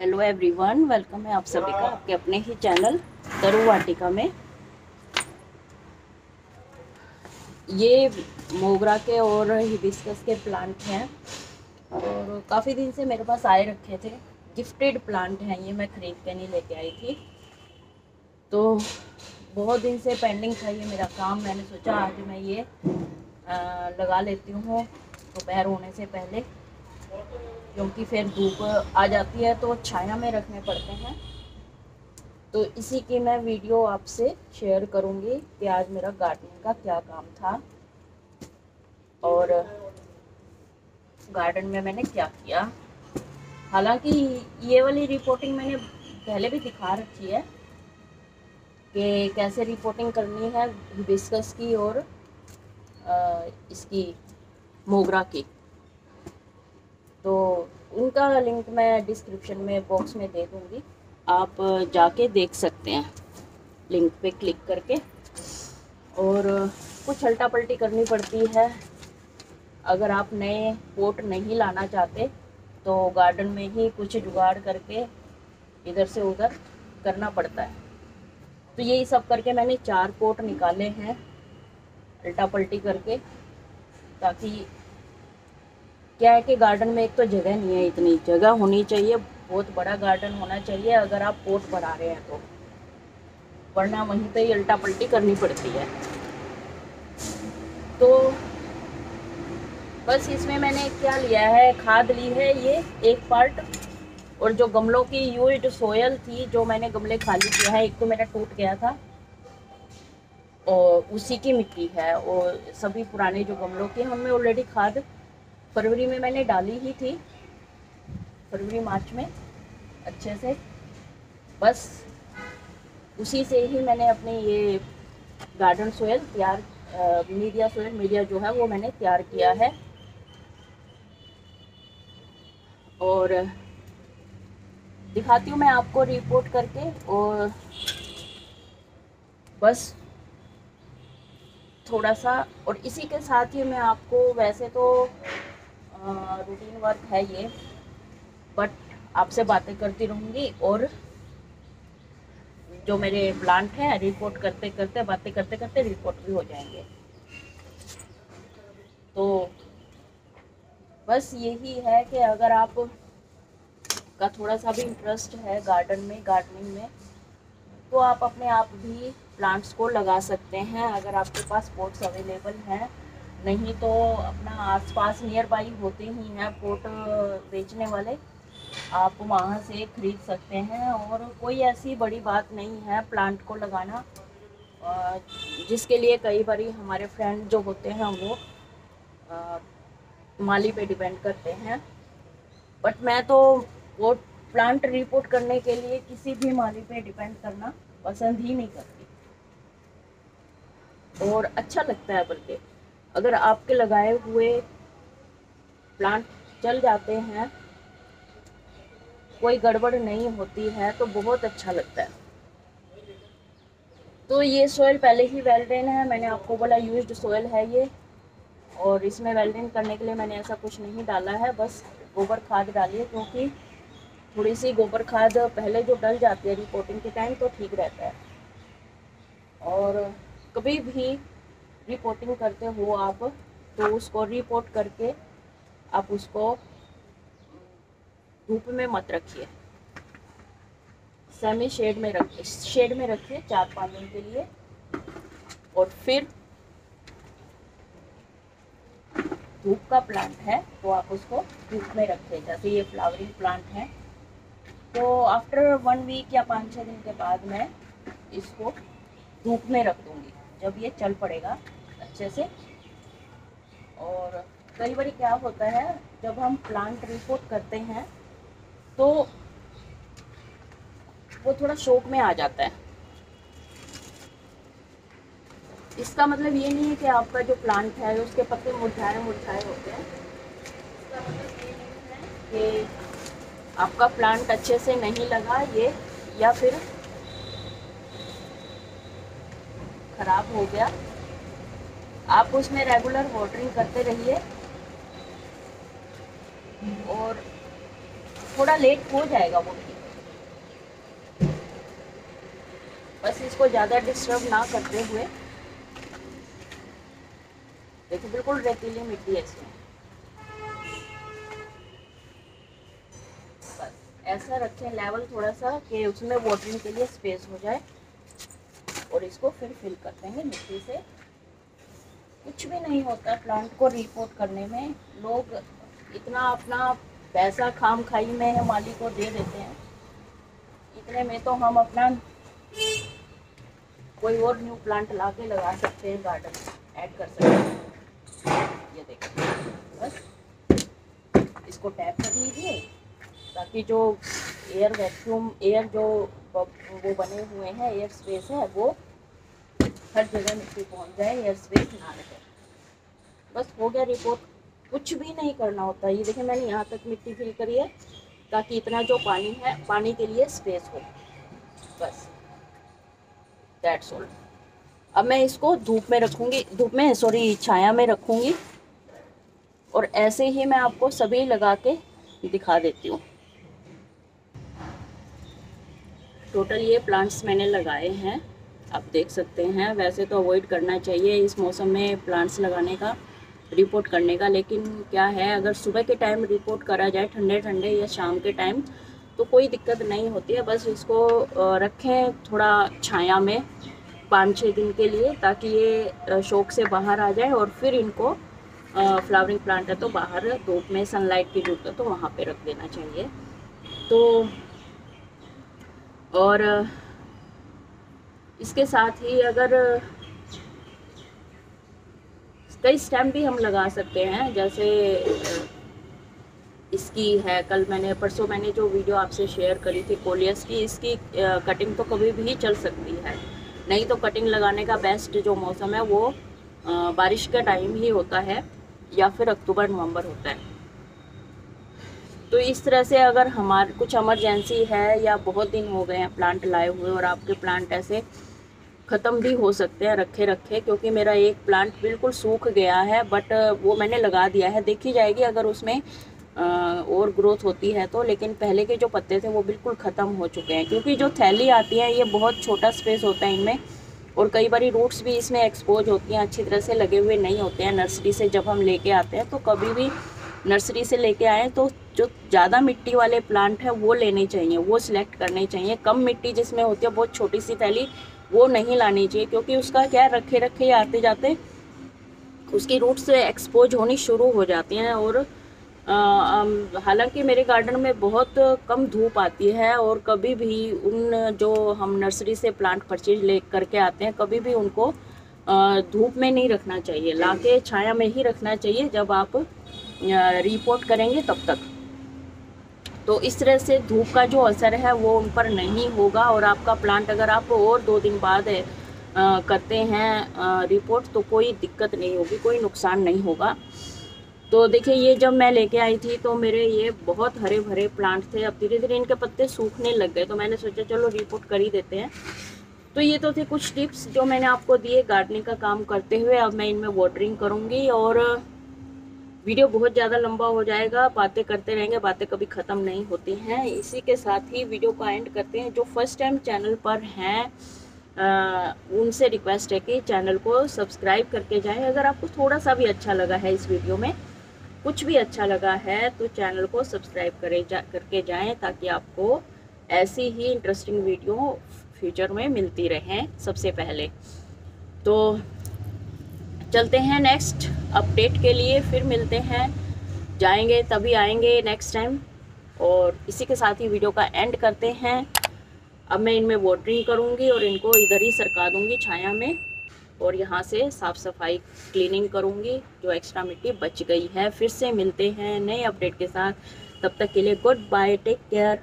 Hello everyone welcome है आप सभी का आपके अपने ही चैनल तरु वाटिका में। ये मोगरा के और हिबिस्कस के प्लांट हैं और काफ़ी दिन से मेरे पास आए रखे थे। गिफ्टेड प्लांट हैं ये मैं ख़रीद के नहीं लेके आई थी। तो बहुत दिन से पेंडिंग था ये मेरा काम मैंने सोचा आज मैं ये आ, लगा लेती हूँ दोपहर होने से पहले। क्योंकि फिर धूप आ जाती है तो छाया में रखने पड़ते हैं। तो इसी की मैं वीडियो आपसे शेयर करूँगी कि आज मेरा गार्डनिंग का क्या काम था और गार्डन में मैंने क्या किया। हालाँकि ये वाली रिपोर्टिंग मैंने पहले भी दिखा रखी है कि कैसे रिपोर्टिंग करनी है हिबिस्कस की और इसकी मोगरा की। तो उनका लिंक मैं डिस्क्रिप्शन में बॉक्स में दे दूँगी। आप जाके देख सकते हैं। लिंक पे क्लिक करके। और कुछ अल्टा पल्टी करनी पड़ती है। अगर आप नए पोट नहीं लाना चाहते तो गार्डन में ही कुछ जुगाड़ करके इधर से उधर करना पड़ता है। तो यही सब करके मैंने चार पोट निकाले हैं अल्टा पल्टी करके, ताकि क्या है कि गार्डन में एक तो जगह नहीं है इतनी, जगह होनी चाहिए, बहुत बड़ा गार्डन होना चाहिए अगर आप पोट बना रहे हैं तो। वरना वहीं पे ही अल्टा पल्टी करनी पड़ती है। तो बस इसमें मैंने क्या लिया है, खाद ली है ये एक पार्ट और जो गमलों की यूज़ सोयल थी, जो मैंने गमले खाली किया है, एक तो मेरा टूट गया था और उसी की मिट्टी है और सभी पुराने जो गमलों की हमने ऑलरेडी खाद फरवरी में मैंने डाली ही थी। फरवरी, मार्च में, अच्छे से। बस उसी से ही मैंने अपने ये गार्डन सोयल तैयार मीडिया सोयल मीडिया जो है वो मैंने तैयार किया है। और दिखाती हूँ मैं आपको रिपोर्ट करके और बस थोड़ा सा, और इसी के साथ ही मैं आपको वैसे तो रूटीन वर्क है ये बट आपसे बातें करती रहूँगी और जो मेरे प्लांट हैं रिपोर्ट करते करते, बातें करते करते रिपोर्ट भी हो जाएँगे। तो बस यही है कि अगर आप का थोड़ा सा भी इंटरेस्ट है गार्डन में गार्डनिंग में तो आप अपने आप भी प्लांट्स को लगा सकते हैं। अगर आपके पास पोट्स अवेलेबल हैं नहीं तो अपना आसपास नियर बाई होते ही हैं पोट बेचने वाले। आप वहाँ से खरीद सकते हैं और कोई ऐसी बड़ी बात नहीं है प्लांट को लगाना। जिसके लिए कई बार हमारे फ्रेंड जो होते हैं वो माली पे डिपेंड करते हैं। बट मैं तो वो प्लांट रिपोर्ट करने के लिए किसी भी माली पे डिपेंड करना पसंद ही नहीं करती। और अच्छा लगता है बल्कि। अगर आपके लगाए हुए प्लांट चल जाते हैं, कोई गड़बड़ नहीं होती है तो बहुत अच्छा लगता है। तो ये सोयल पहले ही वेल्डेन है, मैंने आपको बोला यूज्ड सोयल है ये, और इसमें वेल्डेन करने के लिए मैंने ऐसा कुछ नहीं डाला है, बस गोबर खाद डाली है क्योंकि थोड़ी सी गोबर खाद पहले जो डल जाती है रिपोर्टिंग के टाइम तो ठीक रहता है। और कभी भी रिपोर्टिंग करते हो आप तो उसको रिपोर्ट करके आप उसको धूप में मत रखिए। सेमी शेड में रखिए शेड में रखिए चार पाँच दिन के लिए। और फिर धूप का प्लांट है तो आप उसको धूप में रखिए, जैसे ये फ्लावरिंग प्लांट है। तो आफ्टर वन वीक या पाँच छः दिन के बाद मैं इसको धूप में रख दूँगी, जब ये चल पड़ेगा। अच्छे से। और कई बार क्या होता है, जब हम प्लांट रिपोर्ट करते हैं तो वो थोड़ा शौक में आ जाता है। इसका मतलब ये नहीं है कि आपका जो प्लांट है, उसके पत्ते मुरझाए मुरझाए होते हैं। इसका मतलब ये नहीं है कि आपका प्लांट अच्छे से नहीं लगा ये, या फिर खराब हो गया। आप उसमें रेगुलर वाटरिंग करते रहिए। और थोड़ा लेट हो जाएगा वो भी। बस इसको ज़्यादा डिस्टर्ब ना करते हुए। देखिए, बिल्कुल रेतीली मिट्टी है इसमें। ऐसा रखें लेवल थोड़ा सा कि उसमें वाटरिंग के लिए स्पेस हो जाए। और इसको फिर फिल कर देंगे मिट्टी से। कुछ भी नहीं होता प्लांट को रिपोर्ट करने में। लोग इतना अपना पैसा खाम खाई में माली को दे देते हैं। इतने में तो हम अपना कोई और न्यू प्लांट ला के लगा सकते हैं गार्डन ऐड कर सकते हैं। ये देखिए बस। इसको टैप कर लीजिए, ताकि जो एयर वैक्यूम एयर जो वो बने हुए हैं एयर स्पेस है, वो हर जगह मिट्टी पहुँच जाए एयर स्पेस ना रहे बस हो गया रिपोर्ट कुछ भी नहीं करना होता। ये देखिए, मैंने यहाँ तक मिट्टी फिल करी है, ताकि इतना जो पानी है, पानी के लिए स्पेस हो। बस। दैट्स ऑल अब मैं इसको धूप में रखूँगी। धूप में सॉरी छाया में रखूँगी। और ऐसे ही मैं आपको सभी लगा के दिखा देती हूँ। टोटल ये प्लांट्स मैंने लगाए हैं। आप देख सकते हैं। वैसे तो अवॉइड करना चाहिए इस मौसम में प्लांट्स लगाने का रिपोर्ट करने का। लेकिन क्या है, अगर सुबह के टाइम रिपोर्ट करा जाए ठंडे ठंडे या शाम के टाइम तो कोई दिक्कत नहीं होती है। बस इसको रखें थोड़ा छाया में पाँच छः दिन के लिए, ताकि ये शौक से बाहर आ जाए और फिर इनको फ्लावरिंग प्लांट है तो बाहर धूप में सनलाइट की ज़रूरत है तो वहाँ पे रख देना चाहिए। तो और इसके साथ ही अगर, कई स्टेम भी हम लगा सकते हैं, जैसे इसकी है, कल मैंने, परसों मैंने जो वीडियो आपसे शेयर करी थी कोलियस की, इसकी कटिंग तो कभी भी चल सकती है। नहीं तो कटिंग लगाने का बेस्ट जो मौसम है वो बारिश का टाइम ही होता है, या फिर अक्टूबर, नवंबर होता है। तो इस तरह से अगर हमारे, कुछ एमरजेंसी है, या बहुत दिन हो गए हैं प्लांट लाए हुए, और आपके प्लांट ऐसे ख़त्म भी हो सकते हैं रखे रखे क्योंकि मेरा एक प्लांट बिल्कुल सूख गया है बट वो मैंने लगा दिया है। देखी जाएगी अगर उसमें और ग्रोथ होती है तो लेकिन पहले के जो पत्ते थे वो बिल्कुल ख़त्म हो चुके हैं, क्योंकि जो थैली आती है, ये बहुत छोटा स्पेस होता है इनमें, और कई बार रूट्स भी इसमें एक्सपोज होती हैं, अच्छी तरह से लगे हुए नहीं होते हैं नर्सरी से जब हम लेके आते हैं तो कभी भी नर्सरी से लेके आए तो जो ज़्यादा मिट्टी वाले प्लांट हैं, वो लेने चाहिए, वो सिलेक्ट करने चाहिए। कम मिट्टी जिसमें होती है, बहुत छोटी सी थैली वो नहीं लानी चाहिए, क्योंकि उसका क्या रखे रखे आते जाते उसकी रूट्स एक्सपोज होनी शुरू हो जाती हैं और हालाँकि मेरे गार्डन में बहुत कम धूप आती है और कभी भी उन जो हम नर्सरी से प्लांट परचेज ले करके आते हैं, कभी भी उनको धूप में नहीं रखना चाहिए ला के छाया में ही रखना चाहिए जब आप रिपोर्ट करेंगे तब तक। तो इस तरह से धूप का जो असर है वो उन पर नहीं होगा। और आपका प्लांट अगर आप और दो दिन बाद है, आ, करते हैं आ, रिपोर्ट तो कोई दिक्कत नहीं होगी कोई नुकसान नहीं होगा। तो देखिए ये जब मैं लेके आई थी तो मेरे ये बहुत हरे भरे प्लांट थे। अब धीरे धीरे इनके पत्ते सूखने लग गए तो मैंने सोचा चलो रिपोर्ट कर ही देते हैं। तो ये तो थे कुछ टिप्स जो मैंने आपको दिए गार्डनिंग का काम करते हुए। अब मैं इनमें वाटरिंग करूँगी और वीडियो बहुत ज़्यादा लंबा हो जाएगा, बातें करते रहेंगे, बातें कभी ख़त्म नहीं होती हैं। इसी के साथ ही वीडियो को एंड करते हैं। जो फ़र्स्ट टाइम चैनल पर हैं उनसे रिक्वेस्ट है कि चैनल को सब्सक्राइब करके जाएँ। अगर आपको थोड़ा सा भी अच्छा लगा है इस वीडियो में, कुछ भी अच्छा लगा है तो चैनल को सब्सक्राइब करें जा, करके जाएँ ताकि आपको ऐसी ही इंटरेस्टिंग वीडियो फ्यूचर में मिलती रहें सबसे पहले। तो चलते हैं नेक्स्ट अपडेट के लिए, फिर मिलते हैं। जाएँगे, तभी आएँगे नेक्स्ट टाइम और इसी के साथ ही वीडियो का एंड करते हैं। अब मैं इनमें वाटरिंग करूँगी और इनको इधर ही सरका दूँगी छाया में। और यहाँ से साफ़ सफ़ाई क्लीनिंग करूँगी, जो एक्स्ट्रा मिट्टी बच गई है। फिर से मिलते हैं नए अपडेट के साथ। तब तक के लिए गुड बाय टेक केयर